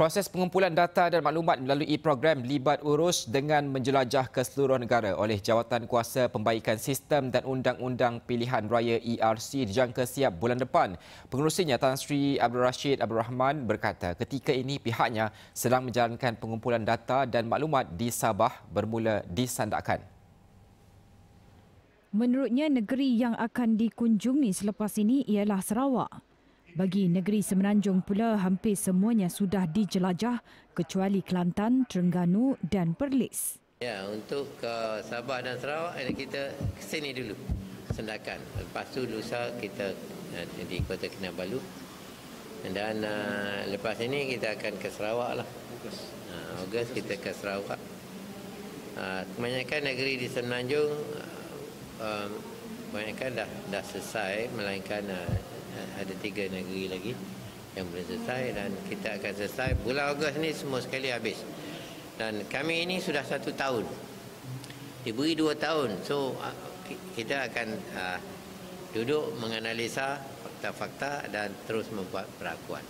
Proses pengumpulan data dan maklumat melalui program Libat Urus dengan menjelajah ke seluruh negara oleh Jawatan Kuasa Pembaikan Sistem dan Undang-Undang Pilihan Raya ERC dijangka siap bulan depan. Pengurusinya Tan Sri Abdul Rashid Abdul Rahman berkata ketika ini pihaknya sedang menjalankan pengumpulan data dan maklumat di Sabah bermula disandakan. Menurutnya negeri yang akan dikunjungi selepas ini ialah Sarawak. Bagi negeri Semenanjung pula hampir semuanya sudah dijelajah kecuali Kelantan, Terengganu dan Perlis. Ya, untuk ke Sabah dan Sarawak kita ke sini dulu sendakan. Lepas tu lusa kita uh, di Kota Kinabalu. Dan uh, lepas ini kita akan ke Sarawak lah. Uh, Ogos kita ke Sarawak. Uh, kebanyakan negeri di Semenanjung uh, kebanyakan dah dah selesai melainkan uh, ada tiga negeri lagi yang belum selesai dan kita akan selesai. Bulan Ogos ni semua sekali habis. Dan kami ini sudah satu tahun. Diberi dua tahun. So uh, kita akan uh, duduk menganalisa fakta-fakta dan terus membuat perakuan.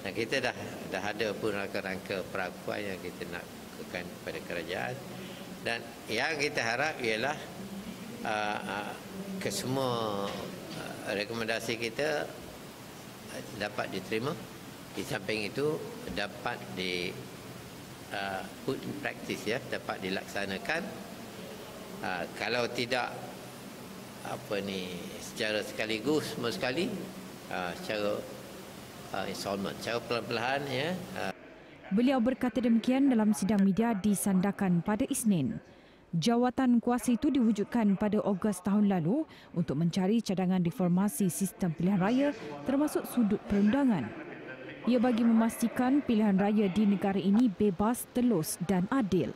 Dan kita dah dah ada pun rangka-rangka perakuan yang kita nak lakukan kepada kerajaan. Dan yang kita harap ialah uh, uh, ke semua rekomendasi kita dapat diterima di samping itu dapat di uh, put in practice ya dapat dilaksanakan uh, kalau tidak apa ni secara sekaligus semua sekali uh, secara uh, installment secara pelan-pelan ya uh. Beliau berkata demikian dalam sidang media di Sandakan pada Isnin. Jawatan kuasa itu diwujudkan pada Ogos tahun lalu untuk mencari cadangan reformasi sistem pilihan raya termasuk sudut perundangan. Ia bagi memastikan pilihan raya di negara ini bebas, telus dan adil.